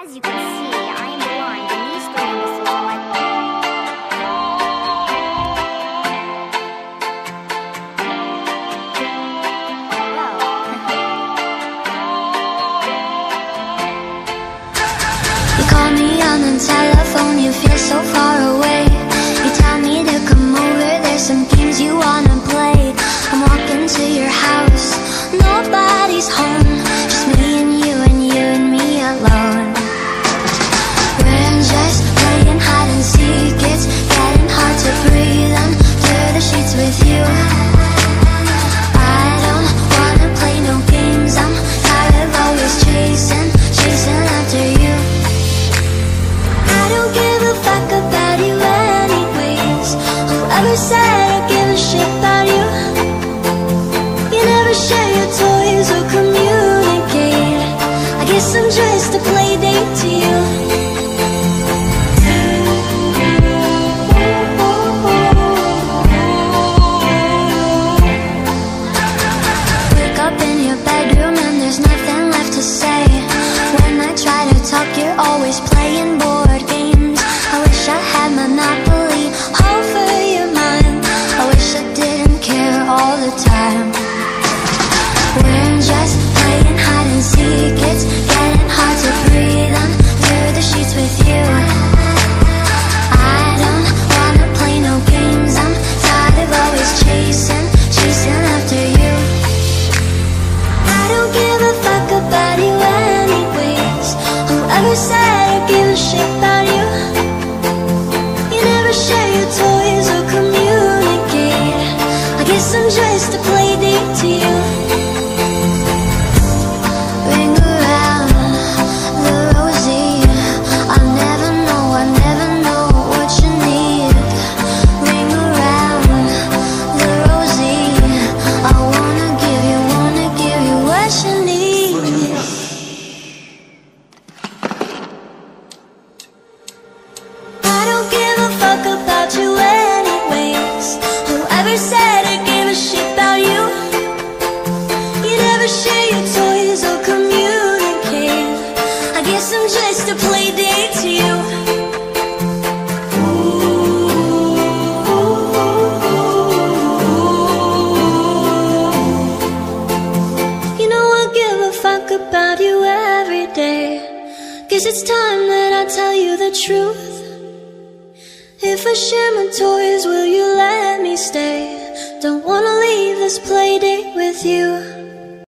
As you can see, I am blind, and my You call me on the telephone, you feel so far away. Whoever said time. We're just playing hide and seek. It's getting hard to breathe. Under the sheets with you. I don't wanna play no games. I'm tired of always chasing, chasing after you. I don't give a fuck about you anyways. I a play date to you. You know I give a fuck about you every day. Guess it's time that I tell you the truth. If I share my toys, will you let me stay? Don't wanna leave this play date with you